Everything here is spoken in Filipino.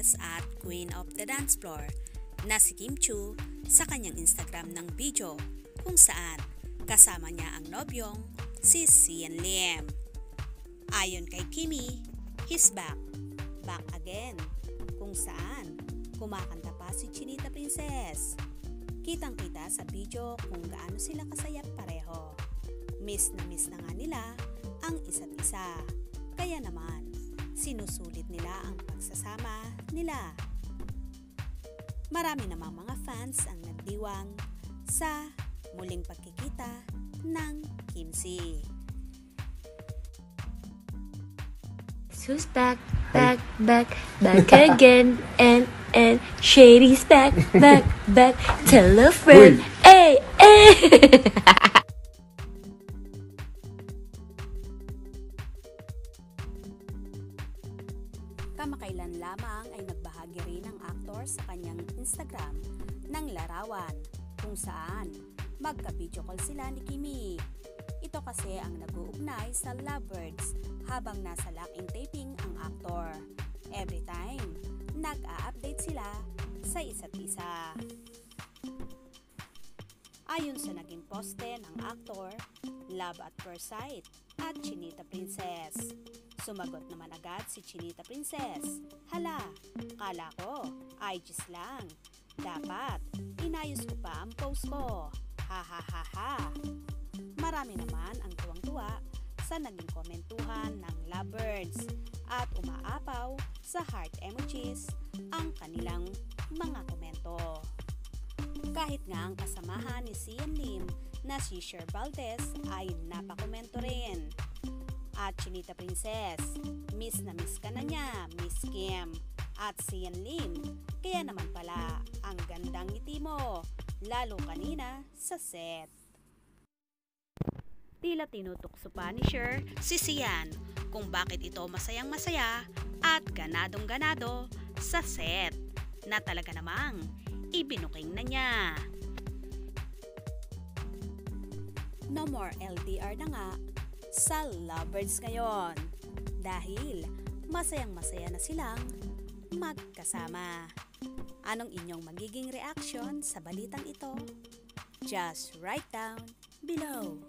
princess at queen of the dance floor na si Kim Chu sa kanyang Instagram ng video kung saan kasama niya ang nobyong si Sian Lim. Ayon kay Kimi, he's back. Back again. Kung saan kumakanta pa si Chinita Princess. Kitang kita sa video kung gaano sila kasaya pareho. Miss na miss na nga nila ang isa't isa. Kaya naman, sinusulit nila ang pagsasama nila. Marami namang mga fans ang nagdiwang sa muling pagkikita ng Kimsi. Who's back, back, back, back again, and, and, Shady's back, back, back, tell a friend, hey, hey! Kamakailan lamang ay nagbahagi rin ang aktor sa kanyang Instagram ng larawan kung saan magka-video call sila ni Kimi. Ito kasi ang nag-uugnay sa lovebirds habang nasa locking taping ang aktor. Every time, nag-a-update sila sa isa't isa. Ayon sa naging poste ng aktor, Love at First Sight at Chinita Princess. Sumagot naman agad si Chinita Princess. Hala, kala ko, IGs lang. Dapat, inayos ko pa ang post ko. Ha ha ha ha. Marami naman ang tuwang-tuwa sa naging komentuhan ng lovebirds at umaapaw sa heart emojis ang kanilang mga komento. Kahit nga ang kasamahan ni Sian Lim na si Cher Valdez ay napakomento rin. At Chinita Princess, miss na miss ka na niya, Miss Kim. At Sian Lim, kaya naman pala ang gandang ngiti mo, lalo kanina sa set. Tila tinutukso pa ni si Sian kung bakit ito masayang masaya at ganadong ganado sa set na talaga namang ibinuking na niya. No more LDR na nga sa lovebirds ngayon dahil masayang masaya na silang magkasama. Anong inyong magiging reaction sa balitang ito? Just write down below.